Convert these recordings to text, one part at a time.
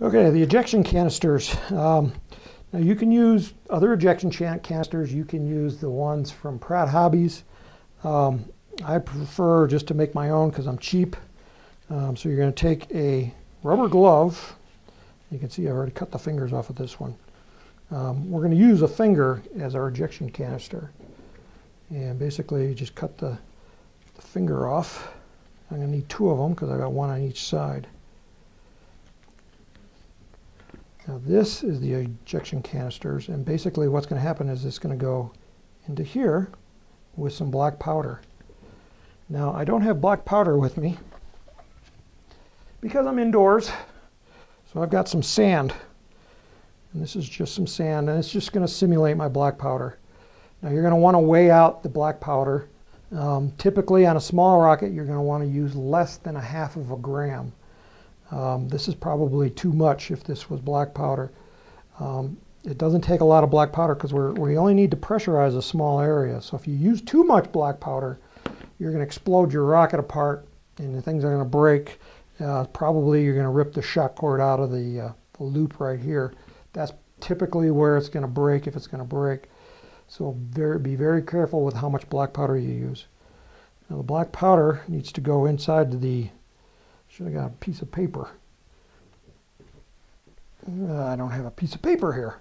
Okay, the ejection canisters. Um, now you can use other ejection canisters. You can use the ones from Pratt Hobbies. Um, I prefer just to make my own because I'm cheap. Um, so you're going to take a rubber glove. You can see I already cut the fingers off of this one. Um, we're going to use a finger as our ejection canister. And basically just cut the, the finger off. I'm going to need two of them because I've got one on each side. Now this is the ejection canisters and basically what's going to happen is it's going to go into here with some black powder. Now I don't have black powder with me because I'm indoors so I've got some sand and this is just some sand and it's just going to simulate my black powder. Now you're going to want to weigh out the black powder. Um, typically on a small rocket you're going to want to use less than a half of a gram. Um, this is probably too much if this was black powder. Um, it doesn't take a lot of black powder because we only need to pressurize a small area. So if you use too much black powder, you're going to explode your rocket apart and the things are going to break. Uh, probably you're going to rip the shock cord out of the, uh, the loop right here. That's typically where it's going to break if it's going to break. So very, be very careful with how much black powder you use. Now the black powder needs to go inside the should have got a piece of paper. Uh, I don't have a piece of paper here.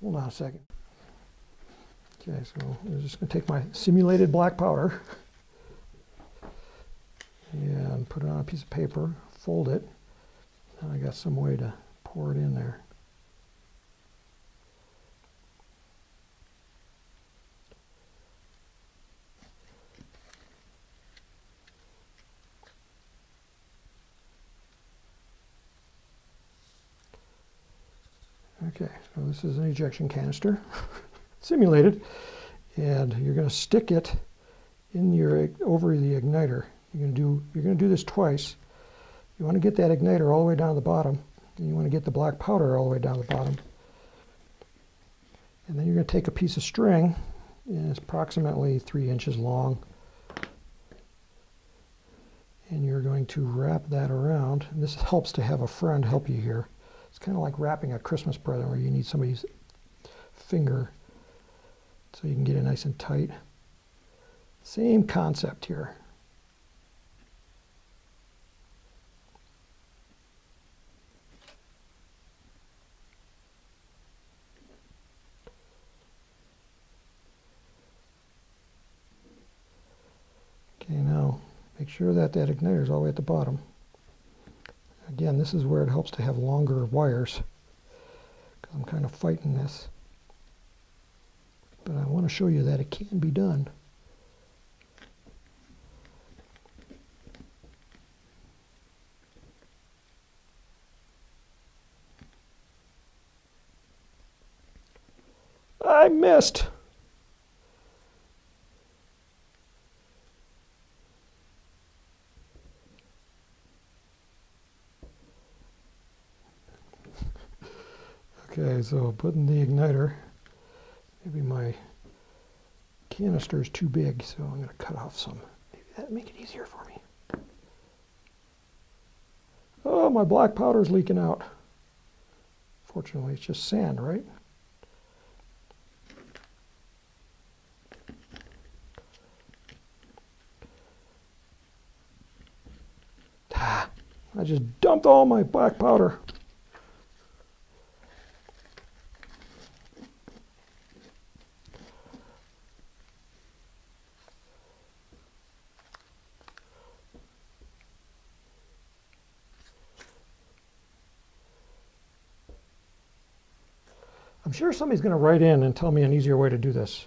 Hold on a second. Okay, so I'm just going to take my simulated black powder and put it on a piece of paper, fold it, and I got some way to pour it in there. Okay, so this is an ejection canister, simulated, and you're going to stick it in your over the igniter. You're going to do you're going to do this twice. You want to get that igniter all the way down to the bottom, and you want to get the black powder all the way down the bottom. And then you're going to take a piece of string, and it's approximately three inches long, and you're going to wrap that around. And this helps to have a friend help you here. It's kind of like wrapping a Christmas present where you need somebody's finger so you can get it nice and tight. Same concept here. Okay, now make sure that that igniter is all the way at the bottom. Again, this is where it helps to have longer wires because I'm kind of fighting this. But I want to show you that it can be done. I missed. Okay, so putting the igniter, maybe my canister is too big, so I'm going to cut off some. Maybe that'll make it easier for me. Oh, my black powder's leaking out. Fortunately, it's just sand, right? Ah, I just dumped all my black powder. I'm sure somebody's going to write in and tell me an easier way to do this.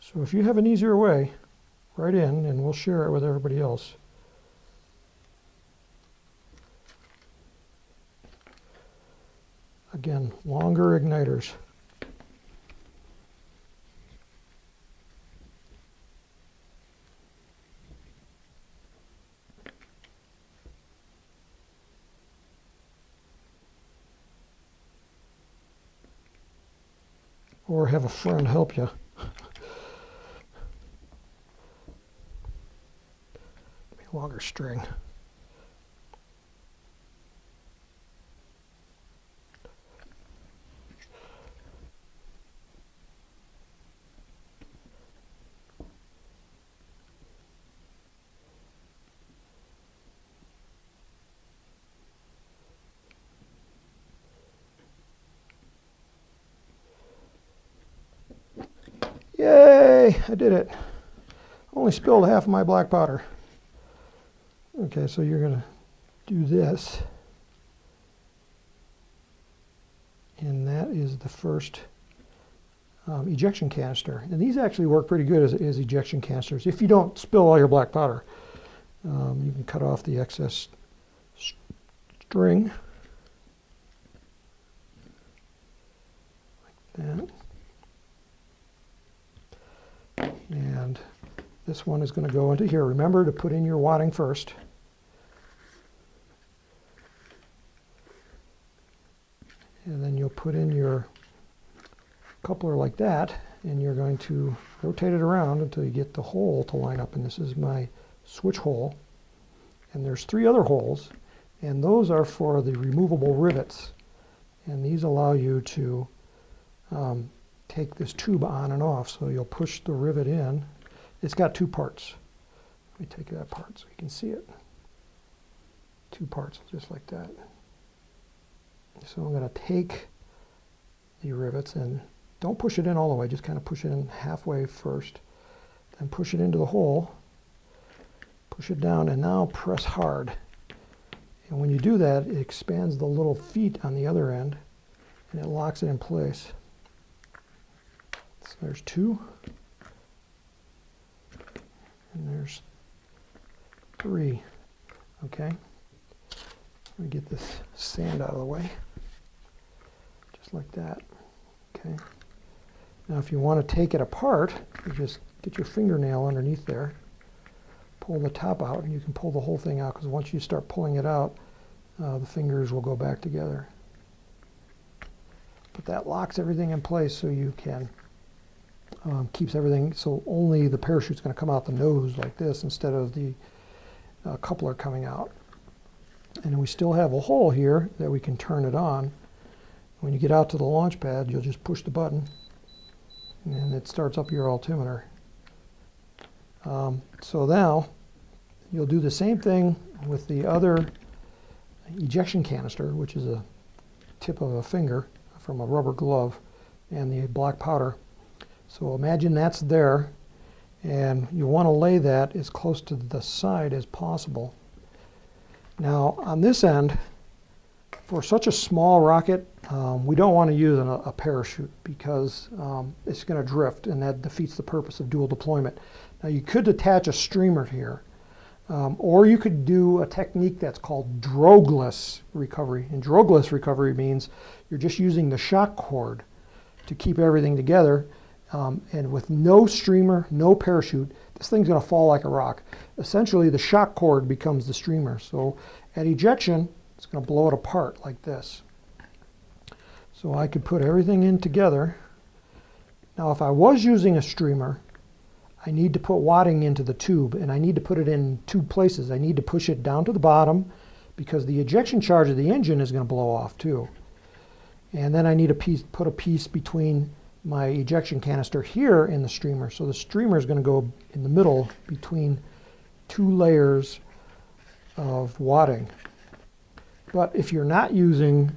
So if you have an easier way, write in and we'll share it with everybody else. Again, longer igniters. or have a friend help you. longer string. Yay, I did it. Only spilled half of my black powder. Okay, so you're going to do this. And that is the first um, ejection canister. And these actually work pretty good as, as ejection canisters. If you don't spill all your black powder, um, you can cut off the excess string. Like that. And this one is going to go into here. Remember to put in your wadding first. And then you'll put in your coupler like that, and you're going to rotate it around until you get the hole to line up. And this is my switch hole. And there's three other holes, and those are for the removable rivets. And these allow you to um, take this tube on and off. So you'll push the rivet in. It's got two parts. Let me take that part so you can see it. Two parts, just like that. So I'm going to take the rivets and don't push it in all the way, just kind of push it in halfway first. Then push it into the hole, push it down, and now press hard. And when you do that, it expands the little feet on the other end, and it locks it in place. So there's two. And there's three. Okay. Let me get this sand out of the way. Just like that. Okay. Now if you want to take it apart, you just get your fingernail underneath there, pull the top out, and you can pull the whole thing out because once you start pulling it out, uh, the fingers will go back together. But that locks everything in place so you can um, keeps everything, so only the parachute's going to come out the nose like this instead of the uh, coupler coming out. And we still have a hole here that we can turn it on. When you get out to the launch pad, you'll just push the button and it starts up your altimeter. Um, so now you'll do the same thing with the other ejection canister, which is a tip of a finger from a rubber glove, and the black powder. So imagine that's there, and you want to lay that as close to the side as possible. Now on this end, for such a small rocket, um, we don't want to use an, a parachute because um, it's going to drift and that defeats the purpose of dual deployment. Now you could attach a streamer here, um, or you could do a technique that's called drogueless recovery. And drogueless recovery means you're just using the shock cord to keep everything together um, and with no streamer, no parachute, this thing's going to fall like a rock. Essentially, the shock cord becomes the streamer. So at ejection, it's going to blow it apart like this. So I could put everything in together. Now, if I was using a streamer, I need to put wadding into the tube, and I need to put it in two places. I need to push it down to the bottom because the ejection charge of the engine is going to blow off too. And then I need to put a piece between my ejection canister here in the streamer. So the streamer is going to go in the middle between two layers of wadding. But if you're not using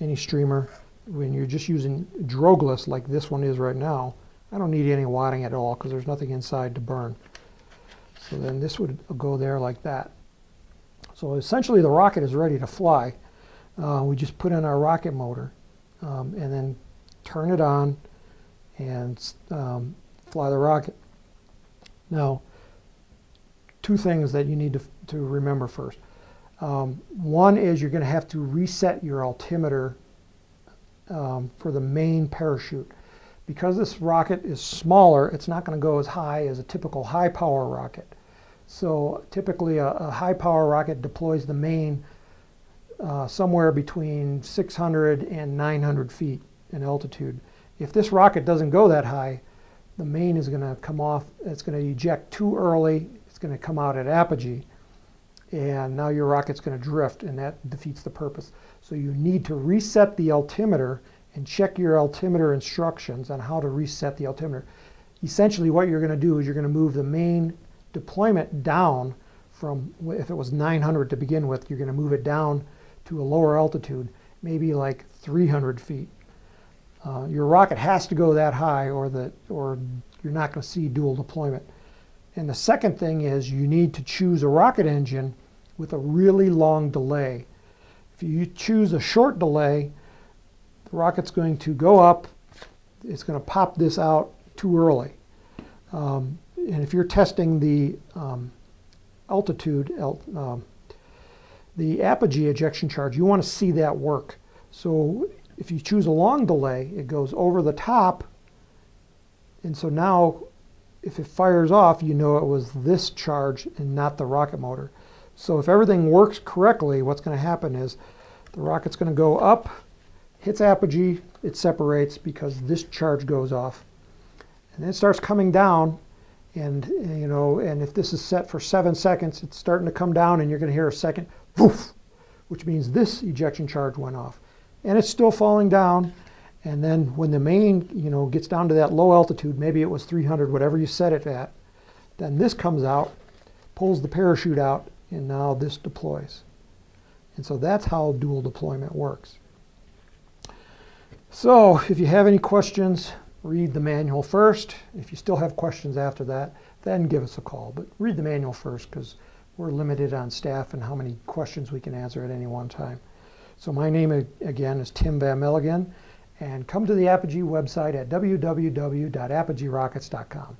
any streamer, when you're just using drogueless like this one is right now, I don't need any wadding at all because there's nothing inside to burn. So then this would go there like that. So essentially the rocket is ready to fly. Uh, we just put in our rocket motor um, and then turn it on and um, fly the rocket. Now, two things that you need to, to remember first. Um, one is you're going to have to reset your altimeter um, for the main parachute. Because this rocket is smaller, it's not going to go as high as a typical high power rocket. So typically a, a high power rocket deploys the main uh, somewhere between 600 and 900 feet in altitude. If this rocket doesn't go that high, the main is going to come off, it's going to eject too early, it's going to come out at apogee, and now your rocket's going to drift, and that defeats the purpose. So you need to reset the altimeter and check your altimeter instructions on how to reset the altimeter. Essentially what you're going to do is you're going to move the main deployment down from, if it was 900 to begin with, you're going to move it down to a lower altitude, maybe like 300 feet. Uh, your rocket has to go that high or, the, or you're not going to see dual deployment. And the second thing is you need to choose a rocket engine with a really long delay. If you choose a short delay, the rocket's going to go up, it's going to pop this out too early. Um, and if you're testing the um, altitude, um, the apogee ejection charge, you want to see that work. So if you choose a long delay, it goes over the top. And so now, if it fires off, you know it was this charge and not the rocket motor. So if everything works correctly, what's going to happen is the rocket's going to go up, hits apogee, it separates because this charge goes off. And then it starts coming down, and you know, and if this is set for seven seconds, it's starting to come down, and you're going to hear a second, poof, which means this ejection charge went off and it's still falling down. And then when the main, you know, gets down to that low altitude, maybe it was 300, whatever you set it at, then this comes out, pulls the parachute out, and now this deploys. And so that's how dual deployment works. So if you have any questions, read the manual first. If you still have questions after that, then give us a call. But read the manual first because we're limited on staff and how many questions we can answer at any one time. So my name again is Tim Van Milligan, and come to the Apogee website at www.apogeerockets.com.